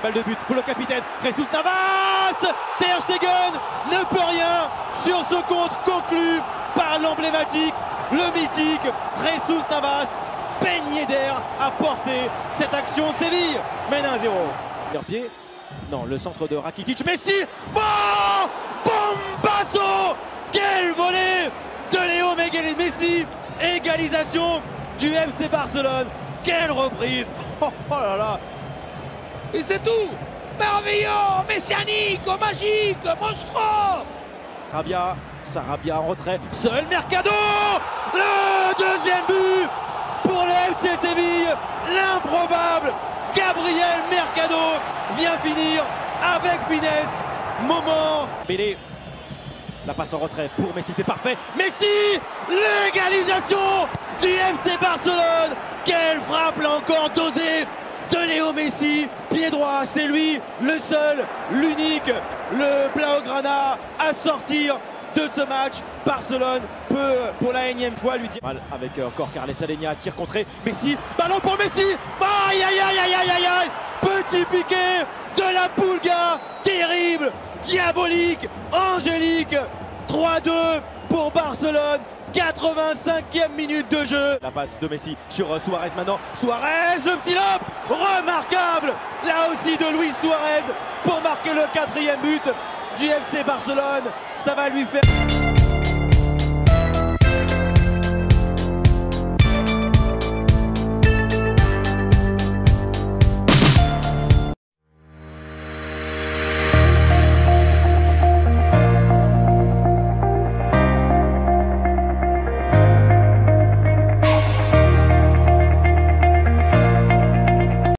balle de but pour le capitaine. Jesus Navas Ter Stegen ne peut rien sur ce compte conclu par l'emblématique, le mythique Jesus Navas. Peigné d'air a porté cette action Séville. Mène 1-0. Leur pied non, le centre de Rakitic. Messi Bon Bombasso Quel volet de Léo Miguel Messi Égalisation du FC Barcelone. Quelle reprise oh là là et c'est tout Merveilleux Messianique Magique Monstro Rabia, Sarabia en retrait, seul Mercado Le deuxième but pour le FC Séville, l'improbable Gabriel Mercado vient finir avec finesse. Moment. Bélé. La passe en retrait pour Messi, c'est parfait. Messi L'égalisation du FC Barcelone Quelle frappe là encore dosée de Léo Messi. Pied droit, c'est lui le seul, l'unique, le Blaugrana à sortir de ce match. Barcelone peut pour la énième fois lui dire avec euh, encore Carles Alenia, tir contré. Messi, ballon pour Messi. Aïe aïe aïe aïe aïe aïe aïe. Petit piqué de la Pulga, terrible, diabolique, angélique. 3-2 pour Barcelone. 85e minute de jeu. La passe de Messi sur euh, Suarez maintenant. Suarez, le petit lob remarquable. Là aussi de Luis Suarez pour marquer le quatrième but du FC Barcelone. Ça va lui faire...